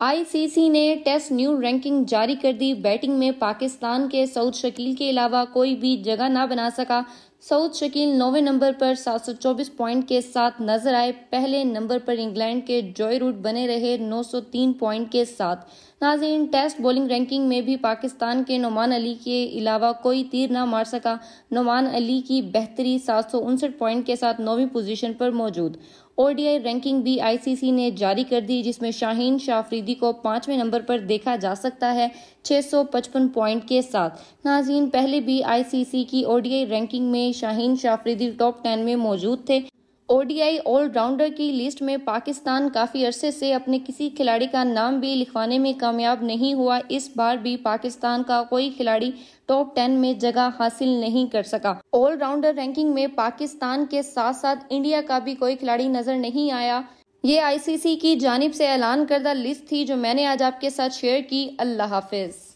ICC ने test new ranking जारी कर दी। बैटिंग में पाकिस्तान के सऊद शकील के अलावा कोई भी जगह ना बना सका। सऊद शकील नौवे नंबर पर 724 पॉइंट के साथ नज़र आए। पहले नंबर पर इंग्लैंड के जॉय रूट बने रहे 903 पॉइंट के साथ। नाजीन टेस्ट बॉलिंग रैंकिंग में भी पाकिस्तान के नुमान अली के अलावा कोई तीर ना मार सका। नुमान अली की बेहतरी सात पॉइंट के साथ नौवीं पोजीशन पर मौजूद। ओडीआई रैंकिंग भी आईसीसी ने जारी कर दी, जिसमें शाहीन शाफरीदी को पाँचवें नंबर पर देखा जा सकता है 655 पॉइंट के साथ। नाजीन पहले भी आईसीसी की ओडीआई रैंकिंग में शाहीन शाफरीदी टॉप टेन में मौजूद थे। ओडीआई ऑलराउंडर की लिस्ट में पाकिस्तान काफ़ी अरसे से अपने किसी खिलाड़ी का नाम भी लिखवाने में कामयाब नहीं हुआ। इस बार भी पाकिस्तान का कोई खिलाड़ी टॉप टेन में जगह हासिल नहीं कर सका। ऑलराउंडर रैंकिंग में पाकिस्तान के साथ साथ इंडिया का भी कोई खिलाड़ी नज़र नहीं आया। ये आईसीसी की जानब से ऐलान करदा लिस्ट थी जो मैंने आज आपके साथ शेयर की। अल्लाह हाफिज़।